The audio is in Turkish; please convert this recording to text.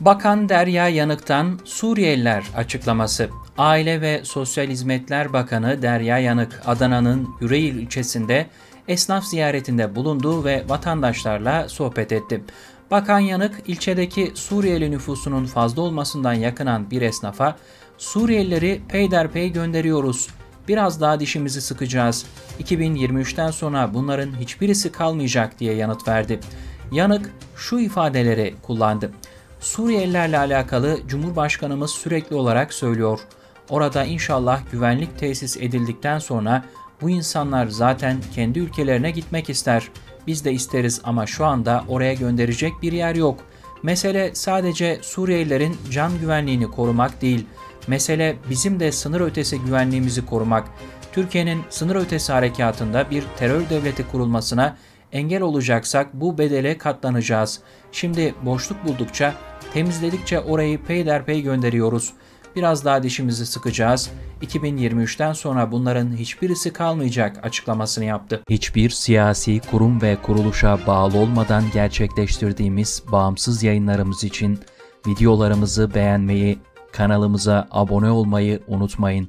Bakan Derya Yanık'tan Suriyeliler açıklaması. Aile ve Sosyal Hizmetler Bakanı Derya Yanık, Adana'nın Yüreğir ilçesinde esnaf ziyaretinde bulundu ve vatandaşlarla sohbet etti. Bakan Yanık, ilçedeki Suriyeli nüfusunun fazla olmasından yakınan bir esnafa, Suriyelileri peyderpey gönderiyoruz, biraz daha dişimizi sıkacağız, 2023'ten sonra bunların hiçbirisi kalmayacak diye yanıt verdi. Yanık şu ifadeleri kullandı. Suriyelilerle alakalı Cumhurbaşkanımız sürekli olarak söylüyor. Orada inşallah güvenlik tesis edildikten sonra bu insanlar zaten kendi ülkelerine gitmek ister. Biz de isteriz ama şu anda oraya gönderecek bir yer yok. Mesele sadece Suriyelilerin can güvenliğini korumak değil. Mesele bizim de sınır ötesi güvenliğimizi korumak. Türkiye'nin sınır ötesi harekatında bir terör devleti kurulmasına engel olacaksak bu bedele katlanacağız. Şimdi boşluk buldukça, temizledikçe orayı peyderpey gönderiyoruz. Biraz daha dişimizi sıkacağız. 2023'ten sonra bunların hiçbirisi kalmayacak açıklamasını yaptı. Hiçbir siyasi kurum ve kuruluşa bağlı olmadan gerçekleştirdiğimiz bağımsız yayınlarımız için videolarımızı beğenmeyi, kanalımıza abone olmayı unutmayın.